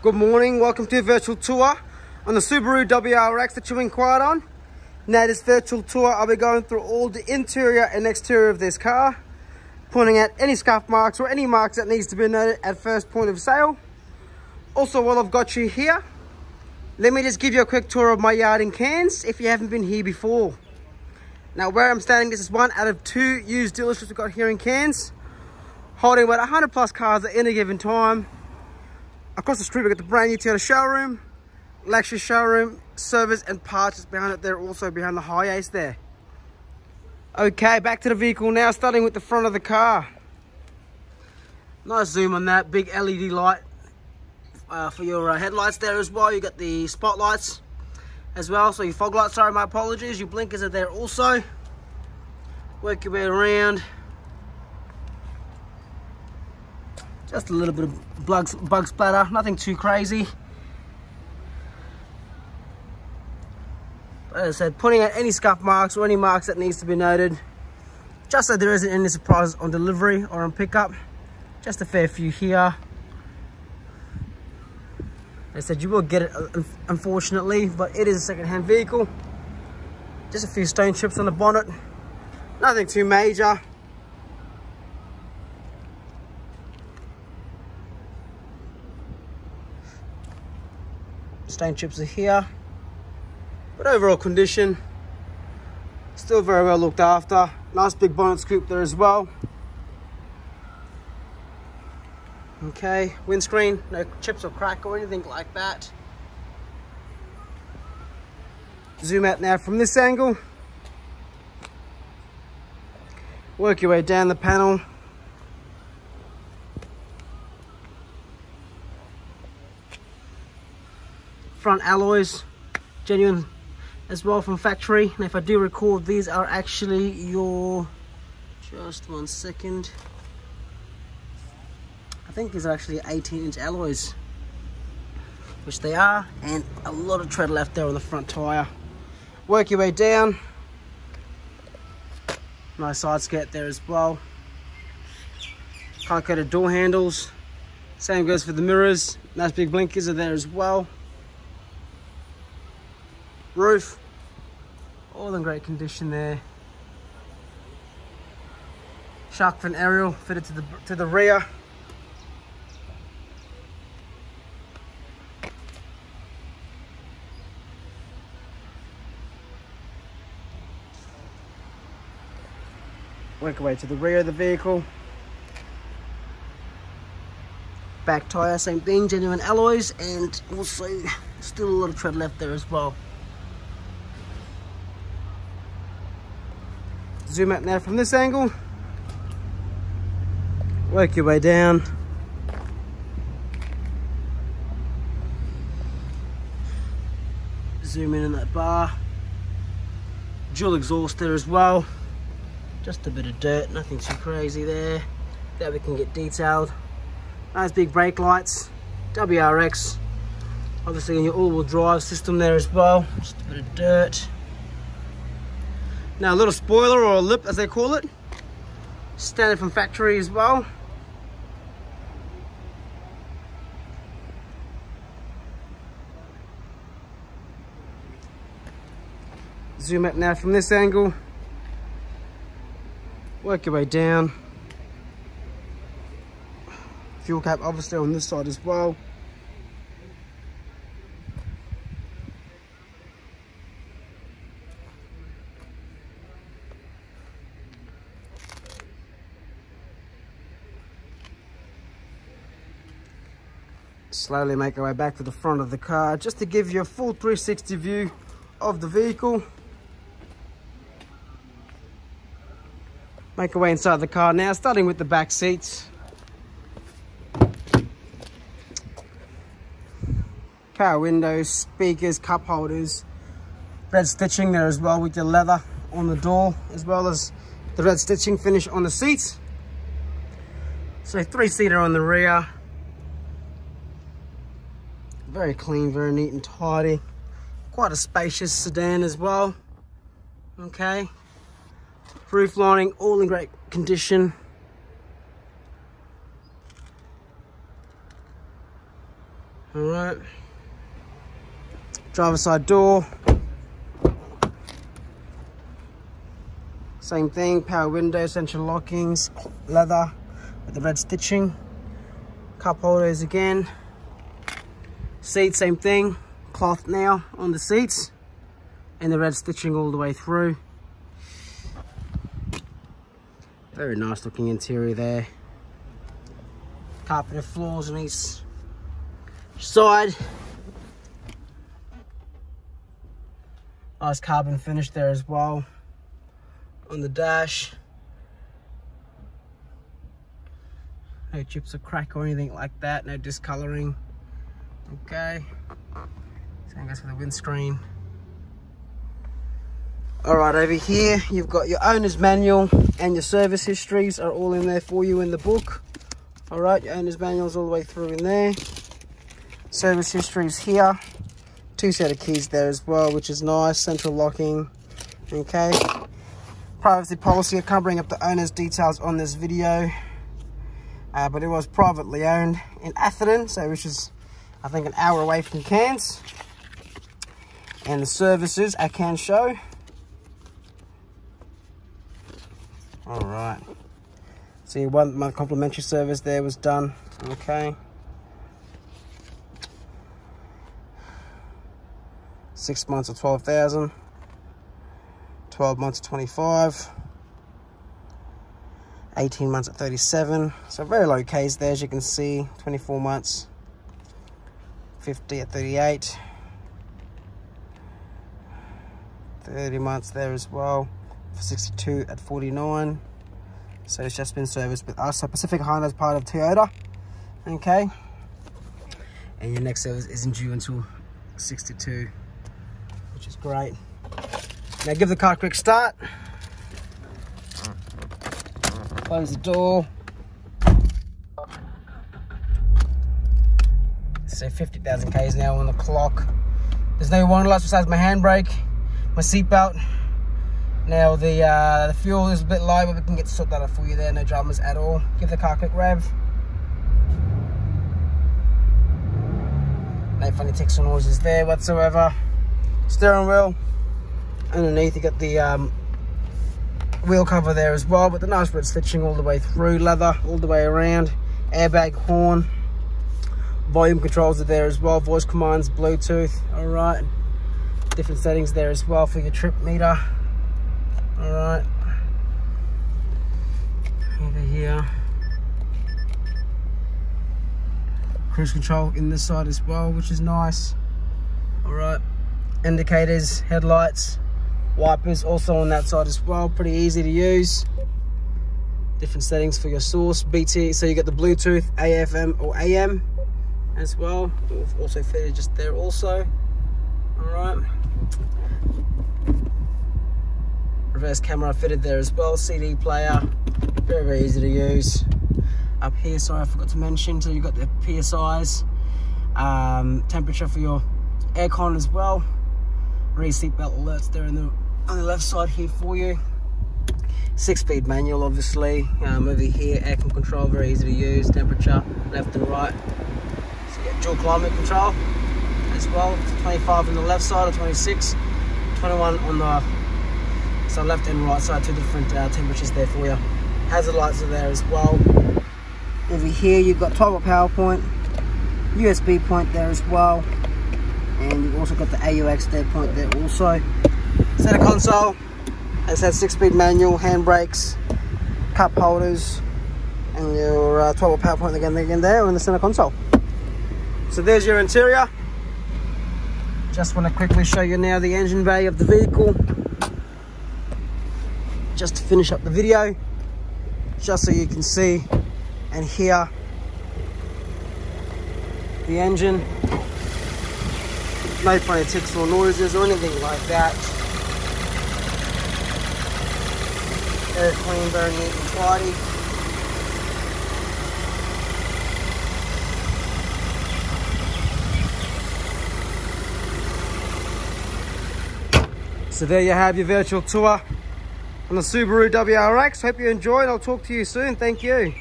Good morning, welcome to a virtual tour on the Subaru WRX that you inquired on. Now this virtual tour, I'll be going through all the interior and exterior of this car, pointing out any scuff marks or any marks that needs to be noted at first point of sale. Also, while I've got you here, let me just give you a quick tour of my yard in Cairns if you haven't been here before. Now where I'm standing, this is one out of two used dealerships we've got here in Cairns, holding about 100 plus cars at any given time Across the street, we got the brand new Toyota showroom, Lexus showroom, service and parts behind it there, also behind the HiAce there. Okay, back to the vehicle now, starting with the front of the car. Nice zoom on that, big LED light uh, for your uh, headlights there as well. You got the spotlights as well, so your fog lights, sorry, my apologies. Your blinkers are there also. Work your way around. Just a little bit of bug splatter, nothing too crazy. But as I said, putting out any scuff marks or any marks that needs to be noted, just so there isn't any surprises on delivery or on pickup. Just a fair few here. I said you will get it unfortunately, but it is a second-hand vehicle. Just a few stone chips on the bonnet. Nothing too major. Stain chips are here. But overall condition still very well looked after. Nice big bonnet scoop there as well. Okay windscreen no chips or crack or anything like that. Zoom out now from this angle. Work your way down the panel front alloys, genuine as well from factory. And if I do recall, these are actually your, just one second. I think these are actually 18 inch alloys, which they are, and a lot of tread left there on the front tire. Work your way down. Nice side skirt there as well. Color coded door handles. Same goes for the mirrors. Nice big blinkers are there as well roof. All in great condition there. Shark fin aerial fitted to the to the rear. Work away to the rear of the vehicle. Back tire same thing genuine alloys and also still a lot of tread left there as well zoom out now from this angle. Work your way down. Zoom in on that bar. Dual exhaust there as well. Just a bit of dirt, nothing too crazy there. That we can get detailed. Nice big brake lights. WRX. Obviously in your all-wheel drive system there as well. Just a bit of dirt. Now a little spoiler or a lip as they call it. Standard from factory as well. Zoom out now from this angle. Work your way down. Fuel cap obviously on this side as well. Slowly make our way back to the front of the car just to give you a full 360 view of the vehicle. Make our way inside the car now, starting with the back seats. Power windows, speakers, cup holders, red stitching there as well with the leather on the door, as well as the red stitching finish on the seats. So three-seater on the rear, very clean, very neat and tidy. Quite a spacious sedan as well. Okay. Roof lining, all in great condition. All right. Driver side door. Same thing, power window, central lockings, leather with the red stitching. Cup holders again. Seat, same thing, cloth now on the seats and the red stitching all the way through. Very nice looking interior there. Carpeted floors on each side. Nice carbon finish there as well on the dash. No chips or crack or anything like that, no discoloring. Okay. Same goes for the windscreen. Alright, over here you've got your owner's manual and your service histories are all in there for you in the book. Alright, your owner's manual's all the way through in there. Service histories here. Two set of keys there as well, which is nice. Central locking. Okay privacy policy. I can't bring up the owner's details on this video. Uh, but it was privately owned in Atherton, so which is, I think, an hour away from Cairns. And the services I can show. All right. See, one month complimentary service there was done. Okay. Six months of 12,000. 12 months at 25 18 months at 37 so very low case there as you can see 24 months 50 at 38 30 months there as well 62 at 49 so it's just been serviced with us. So Pacific Honda is part of Toyota okay? And your next service isn't due until 62 which is great. Now give the car a quick start. Close the door. Say 50,000 Ks now on the clock. There's no warning lights besides my handbrake, my seatbelt. Now the uh, the fuel is a bit low, but we can get sort that out for you there, no dramas at all. Give the car a quick rev. No funny ticks or noises there whatsoever. Steering wheel, underneath you got the um, wheel cover there as well but the nice red stitching all the way through leather all the way around airbag horn volume controls are there as well. Voice commands bluetooth all right. Different settings there as well for your trip meter all right. Over here. Cruise control in this side as well which is nice all right. Indicators headlights wipers also on that side as well pretty easy to use. Different settings for your source bt so you get the bluetooth afm or am as well We've also fitted just there also all right reverse camera fitted there as well cd player very very easy to use up here sorry i forgot to mention so you've got the psis um, temperature for your aircon as well race seatbelt alerts there in the on the left side here for you. Six speed manual, obviously. Um, over here, aircon control, very easy to use. Temperature, left and right. So dual climate control as well. 25 on the left side, or 26. 21 on the so left and right side, two different uh, temperatures there for you. Hazard lights are there as well. Over here, you've got 12 power point, USB point there as well. And you've also got the AUX dead point there also. Center console has had six-speed manual, handbrakes, cup holders, and your uh, 12 power point again, again there in the center console. So there's your interior. Just want to quickly show you now the engine bay of the vehicle. Just to finish up the video, just so you can see and hear the engine. No or noises or anything like that. Very clean, very neat and tidy. So there you have your virtual tour on the Subaru WRX. Hope you enjoyed. I'll talk to you soon. Thank you.